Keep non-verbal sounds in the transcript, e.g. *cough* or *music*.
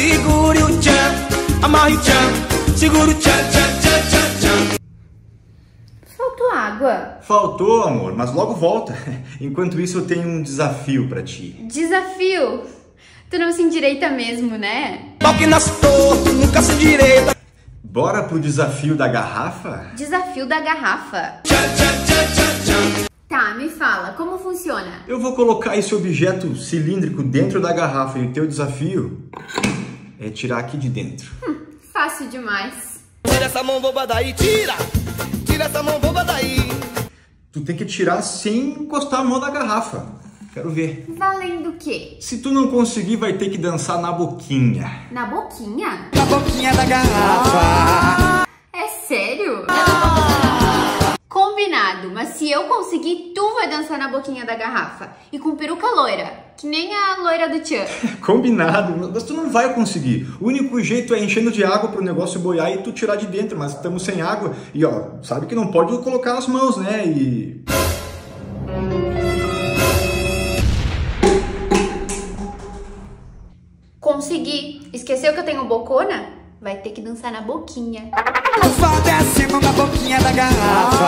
Segure o tchan, amarre o tchan, segura o tchan, tchan, tchan, tchan, tchan. Faltou água. Faltou, amor, mas logo volta. *laughs* Enquanto isso, eu tenho um desafio pra ti. Desafio. Tu não se endireita mesmo, né? Pau que nasce torto, nunca se direita. Bora pro desafio da garrafa? Desafio da garrafa. Tchan, tchan, tchan, tchan, tchan. Tá, me fala, como funciona? Eu vou colocar esse objeto cilíndrico dentro da garrafa e o teu desafio é tirar aqui de dentro. Fácil demais. Tira essa mão boba daí, tira! Tira essa mão boba daí. Tu tem que tirar sem encostar a mão na garrafa. Quero ver. Valendo o quê? Se tu não conseguir, vai ter que dançar na boquinha. Na boquinha? Na boquinha da garrafa. É Combinado, mas se eu conseguir, tu vai dançar na boquinha da garrafa. E com peruca loira, que nem a loira do Tchan. *laughs* Combinado, mas tu não vai conseguir. O único jeito é enchendo de água pro negócio boiar e tu tirar de dentro, mas estamos sem água. E ó, sabe que não pode colocar as mãos, né? E. Consegui. Esqueceu que eu tenho bocona? Vai ter que dançar na boquinha. Vá descendo na boquinha da garrafa.